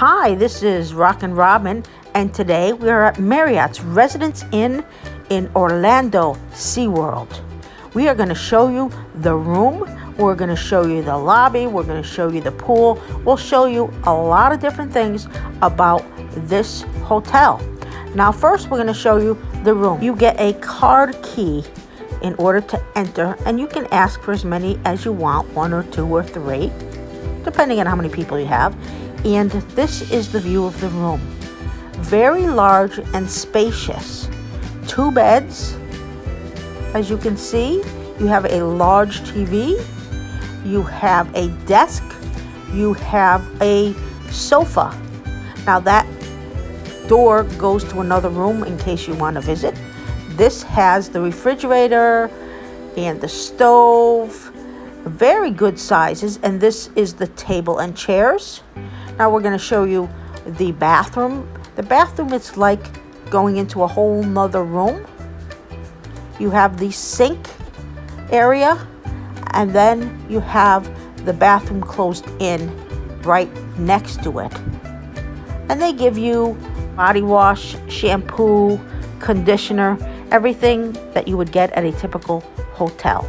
Hi, this is Rockin' Robin, and today we are at Marriott's Residence Inn in Orlando SeaWorld. We are going to show you the room, we're going to show you the lobby, we're going to show you the pool, we'll show you a lot of different things about this hotel. Now, first, we're going to show you the room. You get a card key in order to enter, and you can ask for as many as you want one or two or three, depending on how many people you have and this is the view of the room. Very large and spacious. Two beds. As you can see, you have a large TV. You have a desk. You have a sofa. Now that door goes to another room in case you want to visit. This has the refrigerator and the stove, very good sizes, and this is the table and chairs. Now we're going to show you the bathroom. The bathroom is like going into a whole nother room. You have the sink area and then you have the bathroom closed in right next to it. And they give you body wash, shampoo, conditioner, everything that you would get at a typical hotel.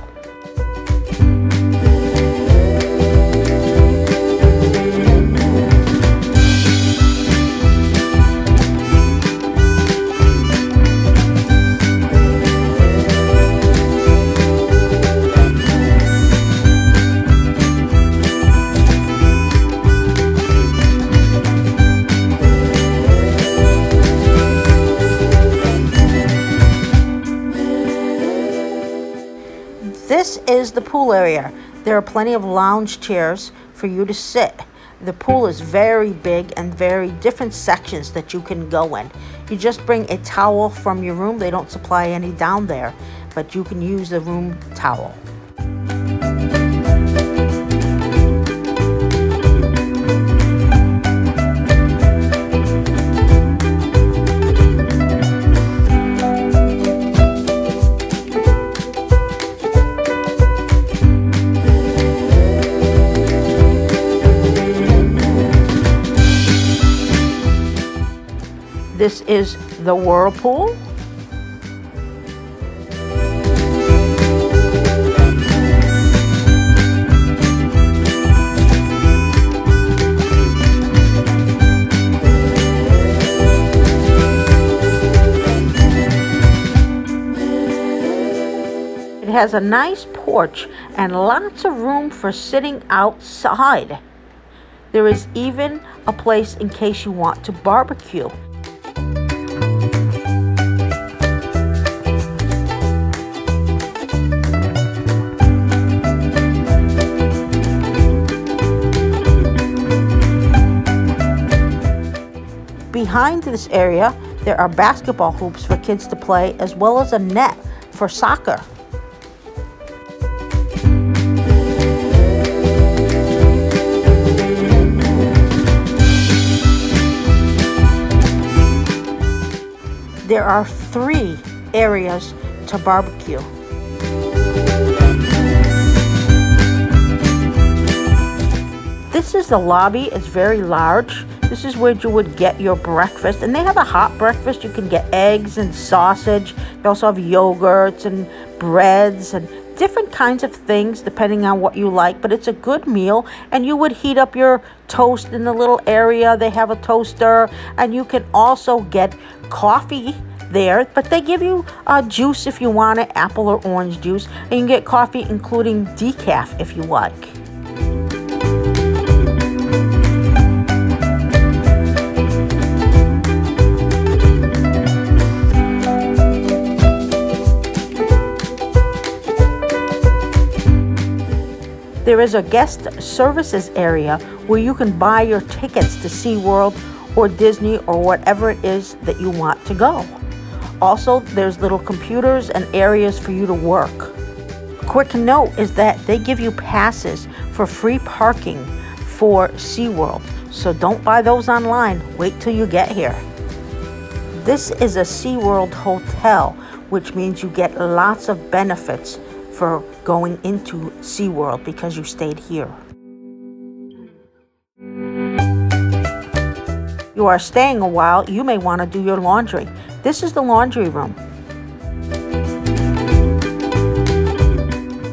This is the pool area. There are plenty of lounge chairs for you to sit. The pool is very big and very different sections that you can go in. You just bring a towel from your room. They don't supply any down there, but you can use the room towel. This is the Whirlpool. It has a nice porch and lots of room for sitting outside. There is even a place in case you want to barbecue. Behind this area, there are basketball hoops for kids to play as well as a net for soccer. There are three areas to barbecue. This is the lobby. It's very large. This is where you would get your breakfast. And they have a hot breakfast. You can get eggs and sausage. They also have yogurts and breads and different kinds of things depending on what you like. But it's a good meal. And you would heat up your toast in the little area. They have a toaster. And you can also get coffee there, but they give you uh, juice if you want it, apple or orange juice, and you can get coffee including decaf if you like. There is a guest services area where you can buy your tickets to SeaWorld or Disney or whatever it is that you want to go. Also, there's little computers and areas for you to work. Quick note is that they give you passes for free parking for SeaWorld. So don't buy those online. Wait till you get here. This is a SeaWorld hotel, which means you get lots of benefits for going into SeaWorld because you stayed here. you are staying a while, you may want to do your laundry. This is the laundry room.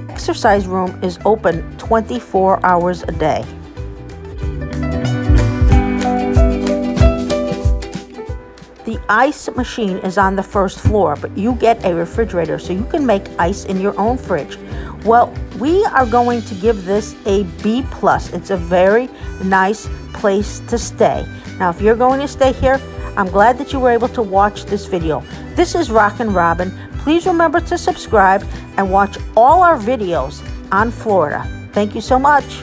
Exercise room is open 24 hours a day. Ice machine is on the first floor, but you get a refrigerator so you can make ice in your own fridge. Well, we are going to give this a B plus. It's a very nice place to stay. Now, if you're going to stay here, I'm glad that you were able to watch this video. This is Rockin' Robin. Please remember to subscribe and watch all our videos on Florida. Thank you so much.